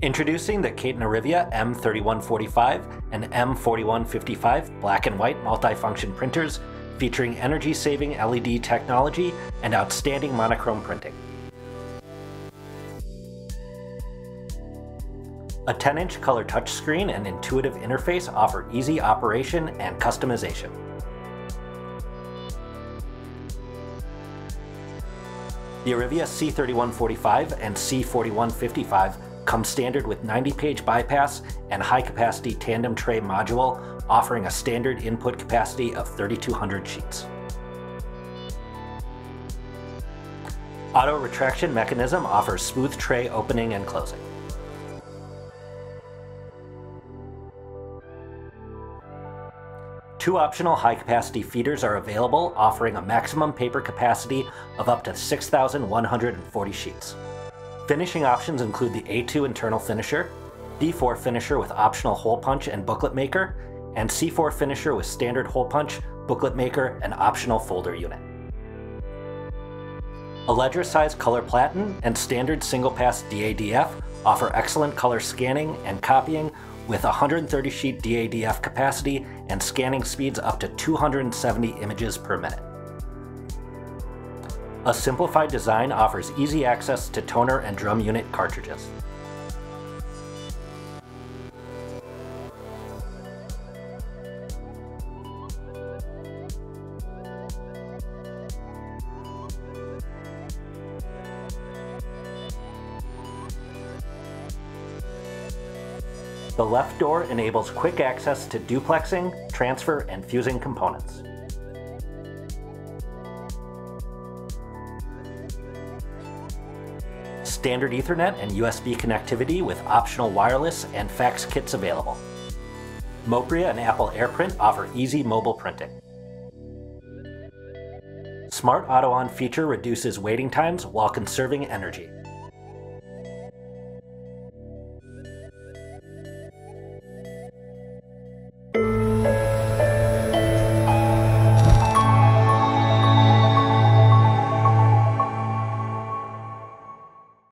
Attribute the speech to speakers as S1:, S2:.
S1: Introducing the Katun Arivia M3145 and M4155 black and white multifunction printers featuring energy-saving LED technology and outstanding monochrome printing. A 10-inch color touchscreen and intuitive interface offer easy operation and customization. The Arivia C3145 and C4155 come standard with 90-page bypass and high-capacity tandem tray module, offering a standard input capacity of 3,200 sheets. Auto retraction mechanism offers smooth tray opening and closing. Two optional high-capacity feeders are available, offering a maximum paper capacity of up to 6,140 sheets. Finishing options include the A2 internal finisher, D4 finisher with optional hole punch and booklet maker, and C4 finisher with standard hole punch, booklet maker, and optional folder unit. A ledger size color platen and standard single pass DADF offer excellent color scanning and copying with 130 sheet DADF capacity and scanning speeds up to 270 images per minute. A simplified design offers easy access to toner and drum unit cartridges. The left door enables quick access to duplexing, transfer, and fusing components. Standard Ethernet and USB connectivity with optional wireless and fax kits available. Mopria and Apple AirPrint offer easy mobile printing. Smart Auto On feature reduces waiting times while conserving energy.